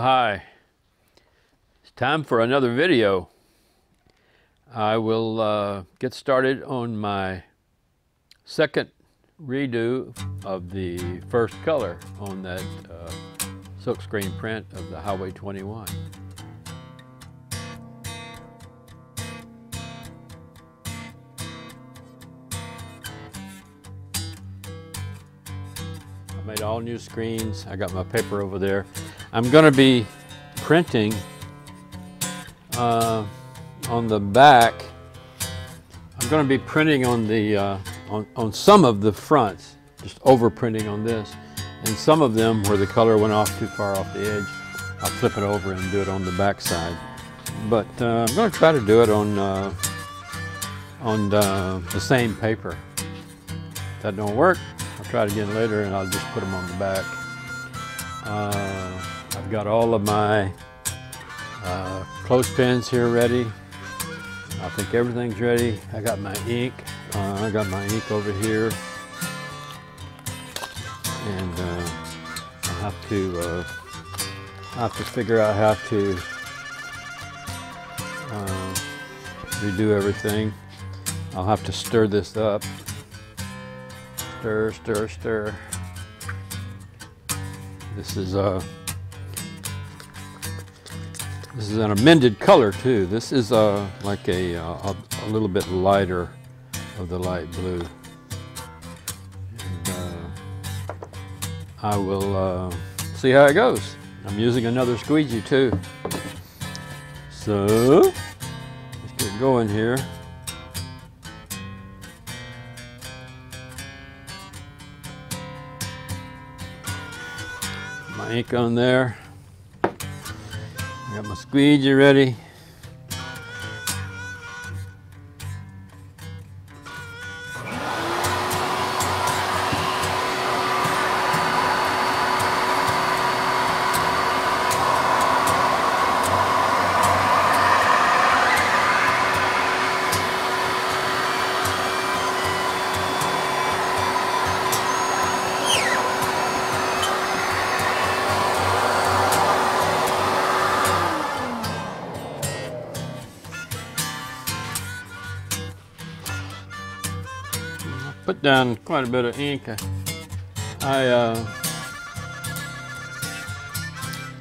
Hi. It's time for another video. I will uh, get started on my second redo of the first color on that uh, silkscreen print of the Highway 21. I made all new screens. I got my paper over there. I'm going to be printing uh, on the back. I'm going to be printing on the uh, on, on some of the fronts, just overprinting on this, and some of them where the color went off too far off the edge, I'll flip it over and do it on the back side. But uh, I'm going to try to do it on uh, on the, the same paper. If that don't work, I'll try it again later and I'll just put them on the back. Uh, I've got all of my uh, clothespins here ready. I think everything's ready. I got my ink. Uh, I got my ink over here. And uh, I have to uh, I have to figure out how to uh, redo everything. I'll have to stir this up. Stir, stir, stir. This is a this is an amended color too. This is uh, like a, a, a little bit lighter of the light blue. And, uh, I will uh, see how it goes. I'm using another squeegee too. So let's get going here. My ink on there. Got my squeegee ready. Put down quite a bit of ink. I uh,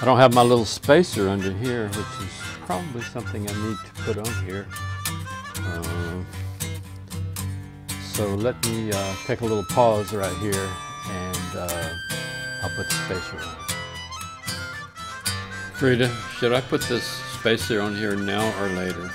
I don't have my little spacer under here, which is probably something I need to put on here. Um, so let me uh, take a little pause right here, and uh, I'll put the spacer on. Frida, should I put this spacer on here now or later?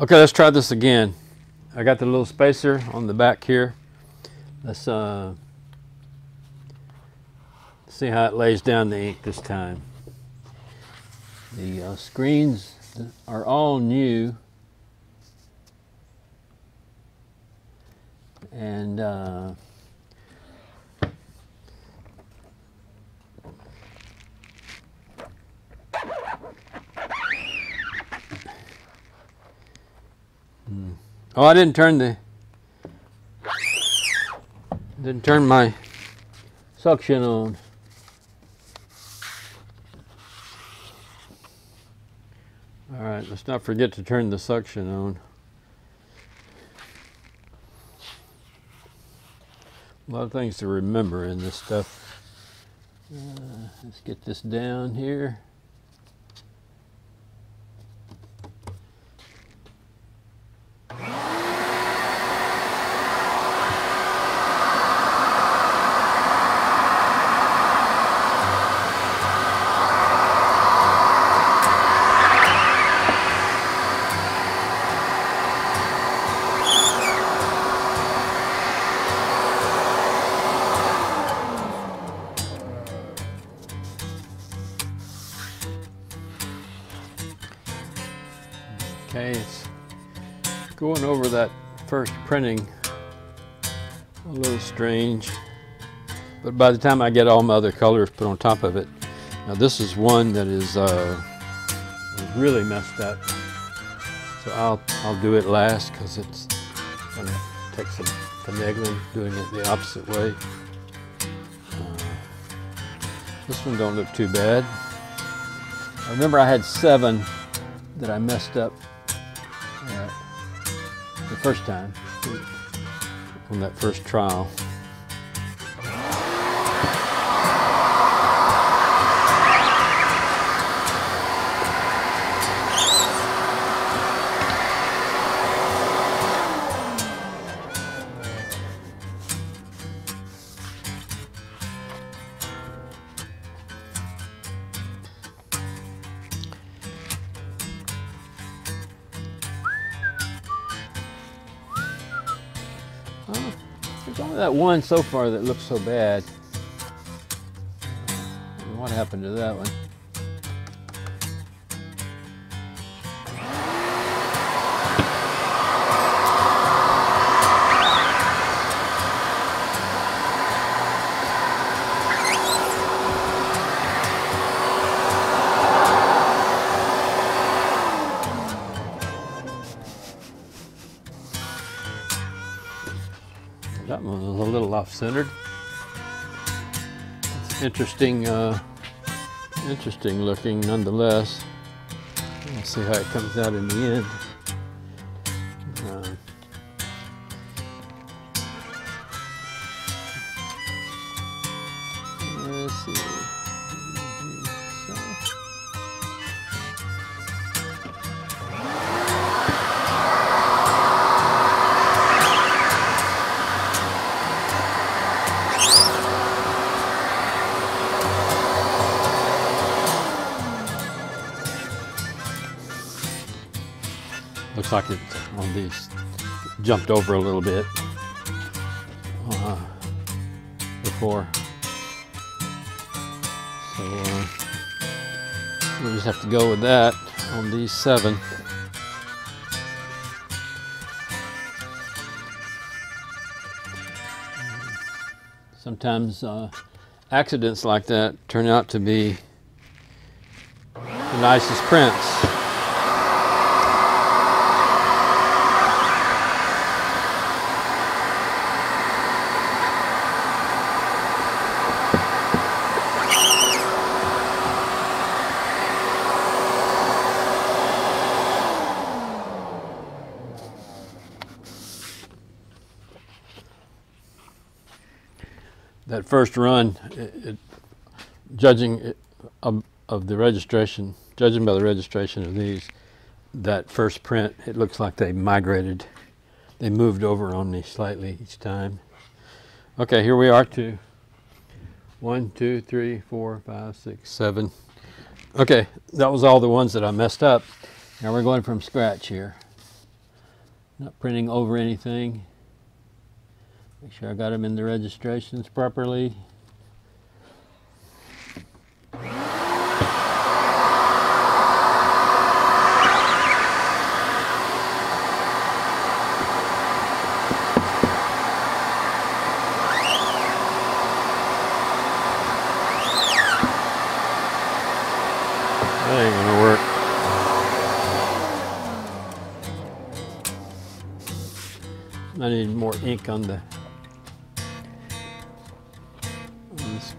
Okay, let's try this again. I got the little spacer on the back here. Let's uh, see how it lays down the ink this time. The uh, screens are all new. And uh, Oh, I didn't turn the didn't turn my suction on. All right, let's not forget to turn the suction on. A lot of things to remember in this stuff. Uh, let's get this down here. First printing a little strange. But by the time I get all my other colors put on top of it, now this is one that is uh, really messed up. So I'll, I'll do it last because it's going to take some finagling doing it the opposite way. This one don't look too bad. I remember I had seven that I messed up uh, the first time on that first trial. Only that one so far that looks so bad. What happened to that one? Off-centered. It's interesting, uh, interesting looking nonetheless. We'll see how it comes out in the end. Looks like it on these jumped over a little bit uh, before. So uh, we'll just have to go with that on these seven. Sometimes uh, accidents like that turn out to be the nicest prints. That first run, it, it, judging it, of, of the registration, judging by the registration of these, that first print, it looks like they migrated. They moved over on me slightly each time. Okay, here we are to one, two, three, four, five, six, seven. Okay, that was all the ones that I messed up. Now we're going from scratch here. Not printing over anything. Make sure I got them in the registrations properly. That ain't gonna work. I need more ink on the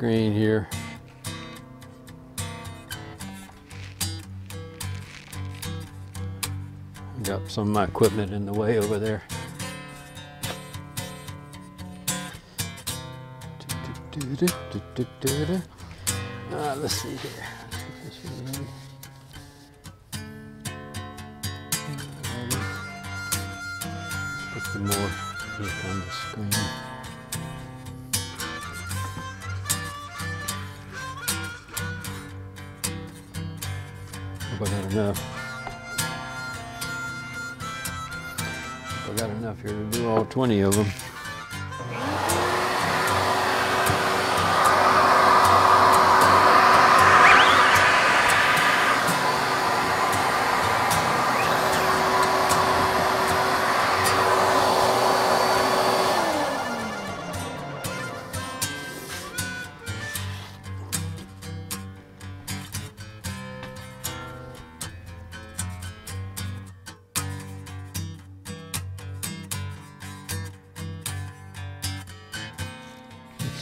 screen here. Got some of my equipment in the way over there. Uh, let's see here. Put some more on the screen. I got enough. I got enough here to do all 20 of them.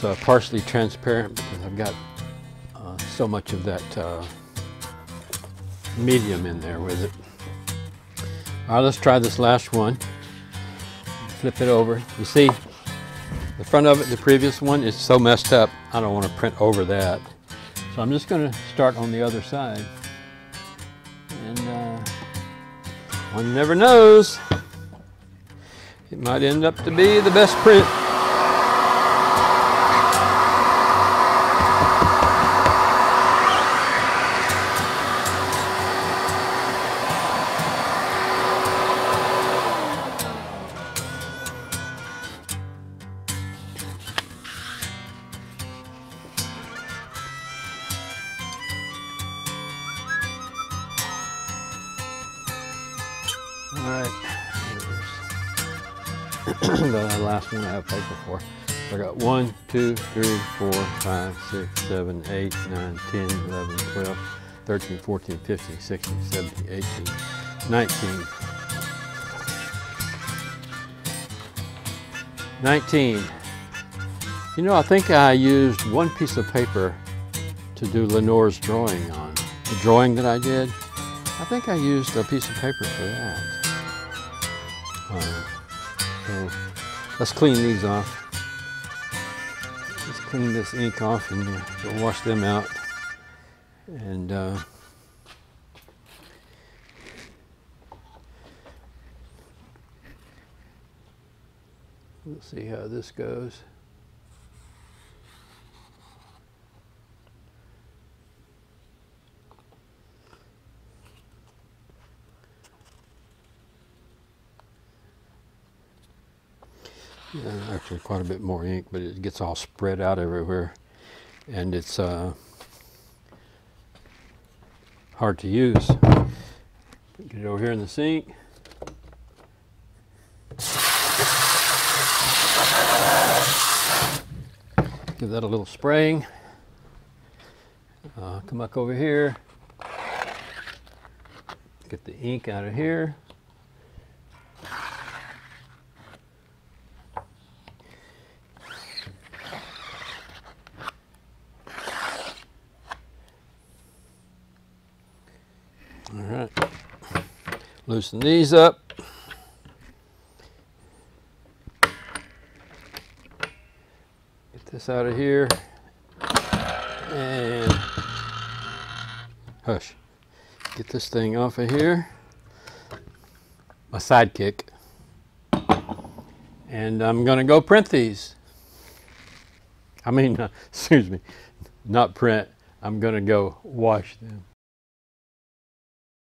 It's uh, partially transparent because I've got uh, so much of that uh, medium in there with it. All right, let's try this last one. Flip it over. You see, the front of it, the previous one, is so messed up, I don't want to print over that. So I'm just going to start on the other side. And uh, one never knows. It might end up to be the best print. Last one I have paper for. I got 1, 2, 3, 4, 5, 6, 7, 8, 9, 10, 11, 12, 13, 14, 15, 16, 17, 18, 19. 19. You know, I think I used one piece of paper to do Lenore's drawing on. The drawing that I did, I think I used a piece of paper for that. Uh, so let's clean these off. Let's clean this ink off and uh, we'll wash them out. And uh, we'll see how this goes. Actually quite a bit more ink, but it gets all spread out everywhere. And it's uh, hard to use. Get it over here in the sink. Give that a little spraying. Uh, come back over here. Get the ink out of here. All right. Loosen these up. Get this out of here. And hush. Get this thing off of here. My sidekick. And I'm going to go print these. I mean, uh, excuse me, not print. I'm going to go wash them.